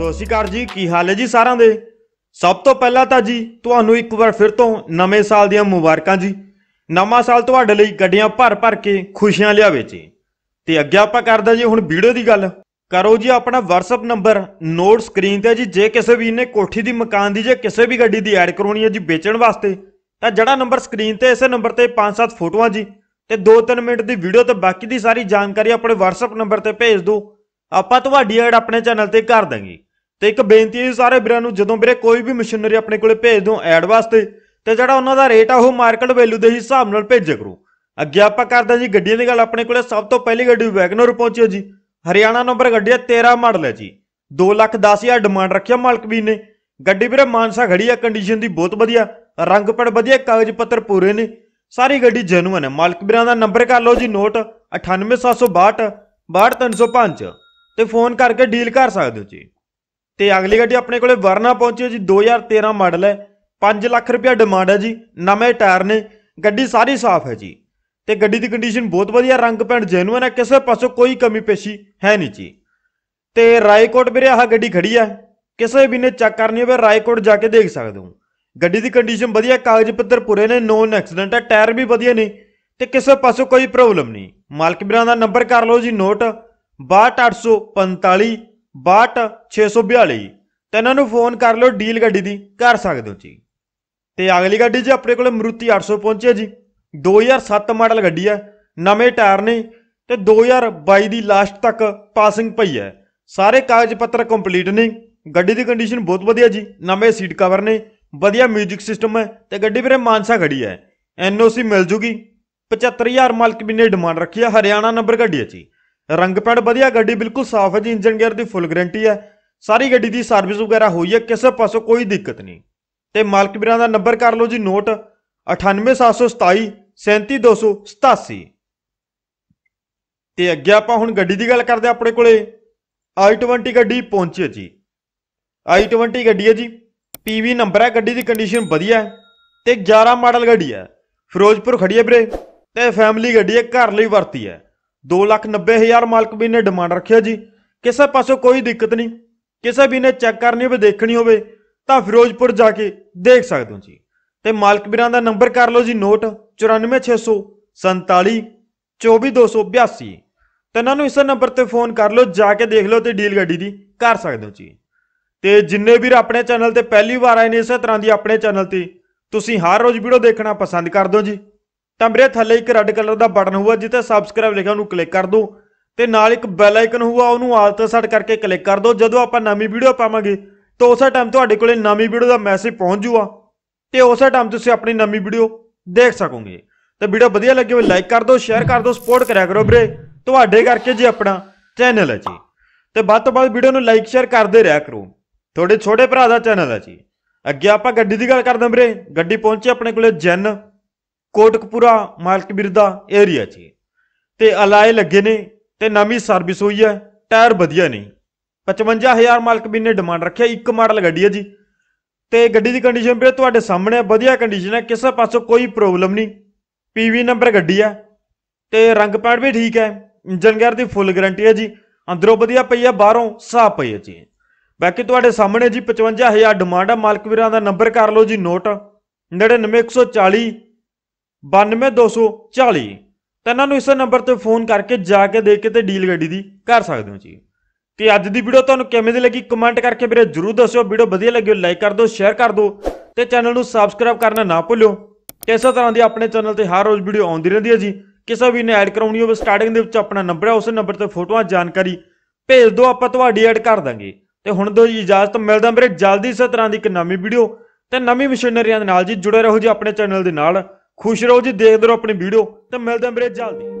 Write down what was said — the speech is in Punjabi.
ਸਤਿ ਸ਼੍ਰੀ ਅਕਾਲ ਜੀ, ਕੀ ਹਾਲ ਹੈ ਜੀ ਸਾਰਿਆਂ ਦੇ? ਸਭ ਤੋਂ ਪਹਿਲਾਂ ਤਾਂ ਜੀ, ਤੁਹਾਨੂੰ ਇੱਕ ਵਾਰ ਫਿਰ ਤੋਂ ਨਵੇਂ ਸਾਲ ਦੀਆਂ ਮੁਬਾਰਕਾਂ ਜੀ। ਨਵਾਂ ਸਾਲ ਤੁਹਾਡੇ ਲਈ ਗੱਡੀਆਂ ਭਰ ਭਰ ਕੇ ਖੁਸ਼ੀਆਂ ਲਿਆਵੇ ਜੀ। ਤੇ ਅੱਗੇ ਆਪਾਂ ਕਰਦੇ ਜੀ ਹੁਣ ਵੀਡੀਓ ਦੀ ਗੱਲ। ਕਰੋ ਜੀ ਆਪਣਾ WhatsApp ਨੰਬਰ ਨੋਟ ਸਕਰੀਨ ਤੇ ਜੀ, ਜੇ ਕਿਸੇ ਵੀ ਨੇ ਕੋਠੀ ਦੀ ਮਕਾਨ ਦੀ ਜੇ ਕਿਸੇ ਵੀ ਗੱਡੀ ਦੀ ਐਡ ਕਰਾਉਣੀ ਹੈ ਜੀ ਵੇਚਣ ਵਾਸਤੇ, ਤਾਂ ਜਿਹੜਾ ਨੰਬਰ ਸਕਰੀਨ ਤੇ ਇਸੇ ਨੰਬਰ ਤੇ 5-7 ਫੋਟੋਆਂ ਜੀ, ਤੇ 2-3 ਮਿੰਟ ਦੀ ਵੀਡੀਓ ਤੇ ਬਾਕੀ ਦੀ ਸਾਰੀ ਜਾਣਕਾਰੀ ਆਪਣੇ WhatsApp ਨੰਬਰ ਤੇ ਭੇਜ ਦਿਓ। ਆਪਾਂ ਤੁਹਾਡੀ ਐਡ ਆਪਣੇ ਚੈਨਲ ਤੇ ਕਰ ਦਾਂਗੇ ਤੇ ਇੱਕ ਬੇਨਤੀ ਹੈ ਜੀ ਸਾਰੇ ਵੀਰਾਂ ਨੂੰ, ਜਦੋਂ ਵੀਰੇ ਕੋਈ ਵੀ ਮਸ਼ੀਨਰੀ ਆਪਣੇ ਕੋਲੇ ਭੇਜ ਦੋ ਐਡ ਵਾਸਤੇ, ਤੇ ਜਿਹੜਾ ਉਹਨਾਂ ਦਾ ਰੇਟ ਆ ਉਹ ਮਾਰਕੀਟ ਵੈਲਿਊ ਦੇ ਹਿਸਾਬ ਨਾਲ ਭੇਜਿਆ ਕਰੋ। ਅੱਗੇ ਆਪਾਂ ਕਰਦੇ ਜੀ ਗੱਡੀਆਂ ਦੀ ਗੱਲ, ਆਪਣੇ ਕੋਲੇ ਸਭ ਤੋਂ ਪਹਿਲੀ ਗੱਡੀ ਵੈਗਨਰ ਪਹੁੰਚੀ ਜੀ। ਹਰਿਆਣਾ ਨੰਬਰ ਗੱਡੀ ਹੈ 13 ਮਾਡਲ ਹੈ ਜੀ। 2 ਲੱਖ 10 ਹਜ਼ਾਰ ਡਿਮਾਂਡ ਰੱਖਿਆ ਮਾਲਕ ਵੀ ਨੇ। ਗੱਡੀ ਵੀਰੇ ਮਾਨਸਾ ਖੜੀ ਆ ਕੰਡੀਸ਼ਨ ਦੀ ਬਹੁਤ ਵਧੀਆ, ਰੰਗ ਪੜ ਵਧੀਆ, ਕਾਗਜ਼ ਪੱਤਰ ਪੂਰੇ ਨੇ। ਸਾਰੀ ਗੱਡੀ ਜੈਨੂਅਨ ਹੈ। ਮਾਲਕ ਵੀਰਾਂ ਦਾ ਨੰਬਰ ਕਰ ਲਓ ਜੀ ਨੋਟ 98762 62305 ਤੇ ਫੋਨ ਕਰਕੇ ਡੀਲ ਕਰ ਸਕਦੇ ਹੋ ਜੀ। ਤੇ ਅਗਲੀ ਗੱਡੀ ਆਪਣੇ ਕੋਲੇ ਵਰਨਾ ਪਹੁੰਚੀ ਹੈ ਜੀ 2013 ਮਾਡਲ ਹੈ। 5 ਲੱਖ ਰੁਪਇਆ ਡਿਮਾਂਡ ਹੈ ਜੀ। ਨਵੇਂ ਟਾਇਰ ਨੇ। ਗੱਡੀ ਸਾਰੀ ਸਾਫ਼ ਹੈ ਜੀ। ਤੇ ਗੱਡੀ ਦੀ ਕੰਡੀਸ਼ਨ ਬਹੁਤ ਵਧੀਆ, ਰੰਗ ਪੈਂਟ ਜੈਨੂਅਨ ਹੈ। ਕਿਸੇ ਪਾਸੋਂ ਕੋਈ ਕਮੀ ਪੇਸ਼ੀ ਹੈ ਨਹੀਂ ਜੀ। ਤੇ ਰਾਏਕੋਟ ਵੀਰੇ, ਆਹ ਗੱਡੀ ਖੜੀ ਹੈ। ਕਿਸੇ ਵੀ ਨੇ ਚੈੱਕ ਕਰਨੀ ਹੋਵੇ, ਰਾਏਕੋਟ ਜਾ ਕੇ ਦੇਖ ਸਕਦੇ ਹੋ। ਗੱਡੀ ਦੀ ਕੰਡੀਸ਼ਨ ਵਧੀਆ, ਕਾਗਜ਼ ਪੱਤਰ ਪੂਰੇ ਨੇ ਨੋਨ ਐਕਸੀਡੈਂਟ ਹੈ, ਟਾਇਰ ਵੀ ਵਧੀਆ ਨੇ। ਤੇ ਕਿਸੇ ਪਾਸੋਂ ਕੋਈ ਪ੍ਰੋਬਲਮ ਨਹੀਂ। ਮਾਲਕ ਵੀਰਾਂ ਦਾ ਨੰਬਰ ਕਰ ਲਓ ਜੀ, ਨੋਟ 62845 62642 ਤੇ ਇਹਨਾਂ ਨੂੰ ਫੋਨ ਕਰ ਲਓ ਡੀਲ ਗੱਡੀ ਦੀ, ਕਰ ਸਕਦੇ ਹੋ ਜੀ। ਤੇ ਅਗਲੀ ਗੱਡੀ ਜੀ ਆਪਣੇ ਕੋਲ ਮਰੂਤੀ 800 ਪਹੁੰਚੀ ਹੈ ਜੀ। 2007 ਮਾਡਲ ਗੱਡੀ ਹੈ, ਨਵੇਂ ਟਾਇਰ ਨੇ ਤੇ 2022 ਦੀ ਲਾਸਟ ਤੱਕ ਪਾਸਿੰਗ ਪਈ ਹੈ। ਸਾਰੇ ਕਾਗਜ਼ ਪੱਤਰ ਕੰਪਲੀਟ ਨੇ, ਗੱਡੀ ਦੀ ਕੰਡੀਸ਼ਨ ਬਹੁਤ ਵਧੀਆ ਜੀ, ਨਵੇਂ ਸੀਟ ਕਵਰ ਨੇ, ਵਧੀਆ 뮤직 ਸਿਸਟਮ ਹੈ ਤੇ ਗੱਡੀ ਵੀਰੇ ਮਾਨਸਾ ਖੜੀ ਹੈ। ਐਨਓਸੀ ਮਿਲ ਜੂਗੀ। 75000 ਮਾਲਕ ਵੀ ਨੇ ਡਿਮਾਂਡ ਰੱਖੀ ਹੈ, ਹਰਿਆਣਾ ਨੰਬਰ ਗੱਡੀ ਹੈ ਜੀ। ਰੰਗ ਪੈਡ ਵਧੀਆ, ਗੱਡੀ ਬਿਲਕੁਲ ਸਾਫ਼ ਹੈ ਜੀ, ਇੰਜਨ ਗੇਅਰ ਦੀ ਫੁੱਲ ਗਾਰੰਟੀ ਹੈ। ਸਾਰੀ ਗੱਡੀ ਦੀ ਸਰਵਿਸ ਵਗੈਰਾ ਹੋਈ ਹੈ, ਕਿਸੇ ਪਾਸੋਂ ਕੋਈ ਦਿੱਕਤ ਨਹੀਂ। ਤੇ ਮਾਲਕ ਵੀਰਾਂ ਦਾ ਨੰਬਰ ਕਰ ਲਓ ਜੀ, ਨੋਟ 98727 37287 ਤੇ ਅੱਗੇ ਆਪਾਂ ਹੁਣ ਗੱਡੀ ਦੀ ਗੱਲ ਕਰਦੇ ਹਾਂ ਆਪਣੇ ਕੋਲੇ। i20 ਗੱਡੀ ਪਹੁੰਚੀ ਹੈ ਜੀ। i20 ਗੱਡੀ ਹੈ ਜੀ ਪੀਵੀ ਨੰਬਰ ਹੈ, ਗੱਡੀ ਦੀ ਕੰਡੀਸ਼ਨ ਵਧੀਆ ਹੈ। ਤੇ 11 ਮਾਡਲ ਗੱਡੀ ਹੈ। ਫਿਰੋਜ਼ਪੁਰ ਖੜੀ ਹੈ ਵੀਰੇ। ਤੇ ਫੈਮਿਲੀ ਗੱਡੀ ਹੈ, ਘਰ ਲਈ ਵਰਤੀ ਹੈ। 290000 ਮਾਲਕ ਵੀ ਨੇ ਡਿਮਾਂਡ ਰੱਖਿਆ ਜੀ। ਕਿਸੇ ਪਾਸੋਂ ਕੋਈ ਦਿੱਕਤ ਨਹੀਂ। ਕਿਸੇ ਵੀ ਨੇ ਚੈੱਕ ਕਰਨੀ ਹੋਵੇ, ਦੇਖਣੀ ਹੋਵੇ, ਤਾਂ ਫਿਰੋਜ਼ਪੁਰ ਜਾ ਕੇ ਦੇਖ ਸਕਦੇ ਹੋ ਜੀ। ਤੇ ਮਾਲਕ ਵੀਰਾਂ ਦਾ ਨੰਬਰ ਕਰ ਲਓ ਜੀ, ਨੋਟ 94647 24282 ਤੇ ਇਹਨਾਂ ਨੂੰ ਇਸ ਨੰਬਰ ਤੇ ਫੋਨ ਕਰ ਲਓ, ਜਾ ਕੇ ਦੇਖ ਲਓ ਤੇ ਡੀਲ ਗੱਡੀ ਦੀ ਕਰ ਸਕਦੇ ਹੋ ਜੀ। ਤੇ ਜਿੰਨੇ ਵੀਰ ਆਪਣੇ ਚੈਨਲ ਤੇ ਪਹਿਲੀ ਵਾਰ ਆਏ ਨੇ, ਇਸੇ ਤਰ੍ਹਾਂ ਦੀ ਆਪਣੇ ਚੈਨਲ ਤੇ ਤੁਸੀਂ ਹਰ ਰੋਜ਼ ਵੀਡੀਓ ਦੇਖਣਾ ਪਸੰਦ ਕਰਦੇ ਹੋ ਜੀ। ਤਾਂ ਵੀਰੇ ਥੱਲੇ ਇੱਕ ਰੈੱਡ ਕਲਰ ਦਾ ਬਟਨ ਹੋਊਗਾ ਜਿੱਥੇ ਸਬਸਕ੍ਰਾਈਬ ਲਿਖਿਆ ਉਹਨੂੰ ਕਲਿੱਕ ਕਰ ਦਿਓ। ਤੇ ਨਾਲ ਇੱਕ ਬੈਲ ਆਈਕਨ ਹੋਊਗਾ, ਉਹਨੂੰ ਆਲ ਤੇ ਸੈੱਟ ਕਰਕੇ ਕਲਿੱਕ ਕਰ ਦਿਓ। ਜਦੋਂ ਆਪਾਂ ਨਵੀਂ ਵੀਡੀਓ ਪਾਵਾਂਗੇ, ਤਾਂ ਉਸੇ ਟਾਈਮ ਤੁਹਾਡੇ ਕੋਲੇ ਨਵੀਂ ਵੀਡੀਓ ਦਾ ਮੈਸੇਜ ਪਹੁੰਚ ਜੂਗਾ। ਤੇ ਉਸੇ ਟਾਈਮ ਤੁਸੀਂ ਆਪਣੀ ਨਵੀਂ ਵੀਡੀਓ ਦੇਖ ਸਕੋਗੇ। ਤੇ ਵੀਡੀਓ ਵਧੀਆ ਲੱਗੀ ਹੋਵੇ ਲਾਈਕ ਕਰ ਦਿਓ ਸ਼ੇਅਰ ਕਰ ਦਿਓ ਸਪੋਰਟ ਕਰਿਆ ਕਰੋ ਵੀਰੇ। ਤੁਹਾਡੇ ਕਰਕੇ ਜੀ ਆਪਣਾ ਚੈਨਲ ਹੈ ਜੀ। ਤੇ ਵੱਧ ਤੋਂ ਵੱਧ ਵੀਡੀਓ ਨੂੰ ਲਾਈਕ ਸ਼ੇਅਰ ਕਰਦੇ ਰਿਹਾ ਕਰੋ। ਤੁਹਾਡੇ ਛੋਟੇ ਭਰਾ ਦਾ ਚੈਨਲ ਹੈ ਜੀ। ਅੱਗੇ ਆਪਾਂ ਗੱਡੀ ਦੀ ਗੱਲ ਕਰਦੇ ਹਾਂ ਵੀਰੇ। ਗੱਡੀ ਪਹੁੰਚੀ ਆਪਣੇ ਕੋਲੇ ਜੈਨ। ਕੋਟਕਪੂਰਾ ਮਾਲਕਬੀਰ ਦਾ ਏਰੀਆ 'ਚ। ਤੇ ਅਲਾਏ ਲੱਗੇ ਨੇ ਤੇ ਨਵੀਂ ਸਰਵਿਸ ਹੋਈ ਹੈ ਟਾਇਰ ਵਧੀਆ ਨੇ। 55000 ਮਾਲਕਬੀਰ ਨੇ ਡਿਮਾਂਡ ਰੱਖਿਆ, ਇੱਕ ਮਾਡਲ ਗੱਡੀ ਹੈ ਜੀ। ਤੇ ਗੱਡੀ ਦੀ ਕੰਡੀਸ਼ਨ ਵੀ ਤੁਹਾਡੇ ਸਾਹਮਣੇ ਵਧੀਆ ਕੰਡੀਸ਼ਨ ਹੈ, ਕਿਸੇ ਪਾਸੋਂ ਕੋਈ ਪ੍ਰੋਬਲਮ ਨਹੀਂ। ਪੀਵੀ ਨੰਬਰ ਗੱਡੀ ਹੈ ਤੇ ਰੰਗ ਪੈਡ ਵੀ ਠੀਕ ਹੈ ਇੰਜਨ ਗੇਅਰ ਦੀ ਫੁੱਲ ਗਾਰੰਟੀ ਹੈ ਜੀ। ਅੰਦਰੋਂ ਵਧੀਆ ਪਈ ਹੈ, ਬਾਹਰੋਂ ਸਾਫ਼ ਪਈ ਹੈ ਜੀ। ਬਾਕੀ ਤੁਹਾਡੇ ਸਾਹਮਣੇ ਜੀ 55000 ਡਿਮਾਂਡ ਹੈ, ਮਾਲਕ ਵੀਰਾਂ ਦਾ ਨੰਬਰ ਕਰ ਲਓ ਜੀ, ਨੋਟ। 99140 92240 ਤਾਂ ਇਹਨਾਂ ਨੂੰ ਇਸ ਨੰਬਰ ਤੇ ਫੋਨ ਕਰਕੇ ਜਾ ਕੇ ਦੇਖ ਕੇ ਤੇ ਡੀਲ ਗੱਡੀ ਦੀ ਕਰ ਸਕਦੇ ਹੋ ਜੀ। ਤੇ ਅੱਜ ਦੀ ਵੀਡੀਓ ਤੁਹਾਨੂੰ ਕਿਵੇਂ ਦੀ ਲੱਗੀ ਕਮੈਂਟ ਕਰਕੇ ਵੀਰੇ ਜਰੂਰ ਦੱਸਿਓ। ਵੀਡੀਓ ਵਧੀਆ ਲੱਗੀ ਲਾਈਕ ਕਰ ਦਿਓ ਸ਼ੇਅਰ ਕਰ ਦਿਓ ਤੇ ਚੈਨਲ ਨੂੰ ਸਬਸਕ੍ਰਾਈਬ ਕਰਨਾ ਨਾ ਭੁੱਲਿਓ। ਇਸੇ ਤਰ੍ਹਾਂ ਦੀ ਆਪਣੇ ਚੈਨਲ ਤੇ ਹਰ ਰੋਜ਼ ਵੀਡੀਓ ਆਉਂਦੀ ਰਹਿੰਦੀ ਹੈ ਜੀ। ਕਿਸੇ ਵੀ ਨੇ ਐਡ ਕਰਾਉਣੀ ਹੋਵੇ ਸਟਾਰਟਿੰਗ ਦੇ ਵਿੱਚ ਆਪਣਾ ਨੰਬਰ ਹੈ, ਉਸ ਨੰਬਰ ਤੇ ਫੋਟੋਆਂ, ਜਾਣਕਾਰੀ ਭੇਜ ਦਿਓ, ਆਪਾਂ ਤੁਹਾਡੀ ਐਡ ਕਰ ਦਾਂਗੇ। ਤੇ ਹੁਣ ਦੋ ਜੀ ਇਜਾਜ਼ਤ, ਮਿਲਦਾ ਮੇਰੇ ਜਲਦੀ ਇਸੇ ਤਰ੍ਹਾਂ ਦੀ ਇੱਕ ਨਵੀਂ ਵੀਡੀਓ ਤੇ ਨਵੀਂ ਮਸ਼ੀਨਰੀਆਂ ਦੇ ਨਾਲ ਜੀ। ਜੁੜੇ ਰਹੋ ਜੀ ਆਪਣੇ ਚੈਨਲ ਦੇ ਨਾਲ। ਖੁਸ਼ ਰਹੋ ਜੀ ਦੇਖਦੇ ਰਹੋ ਆਪਣੀ ਵੀਡੀਓ ਤੇ ਮਿਲਦੇ ਹਾਂ ਵੀਰੇ ਜਲਦੀ।